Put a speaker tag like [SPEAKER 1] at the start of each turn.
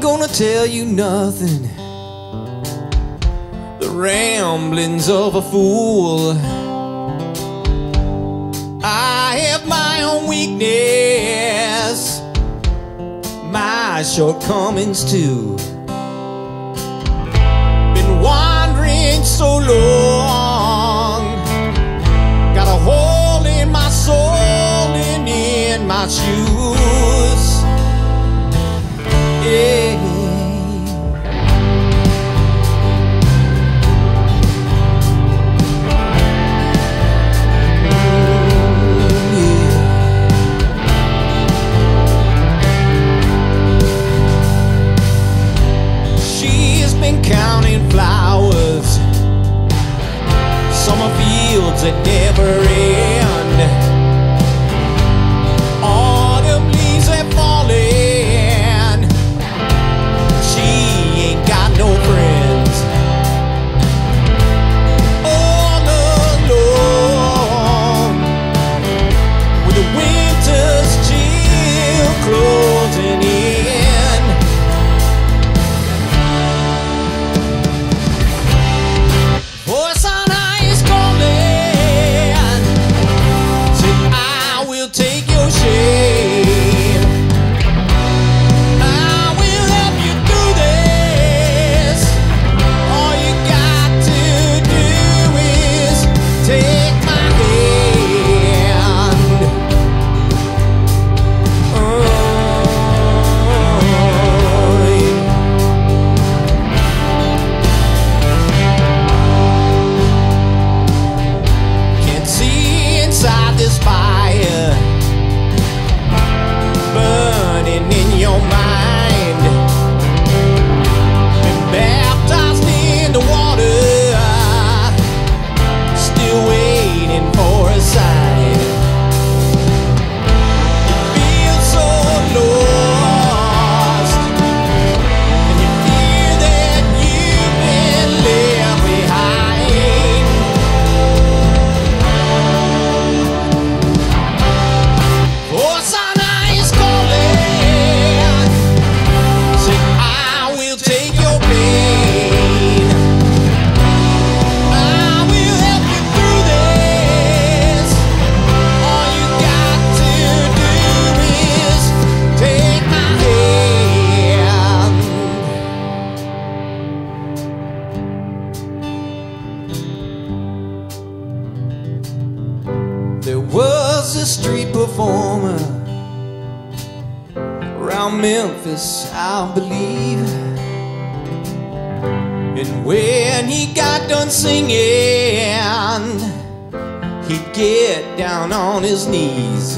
[SPEAKER 1] gonna tell you nothing. The ramblings of a fool. I have my own weakness, my shortcomings too. Been wandering so long, got a hole in my soul and in my shoes. That never end. Was a street performer around Memphis, I believe. And when he got done singing, he'd get down on his knees.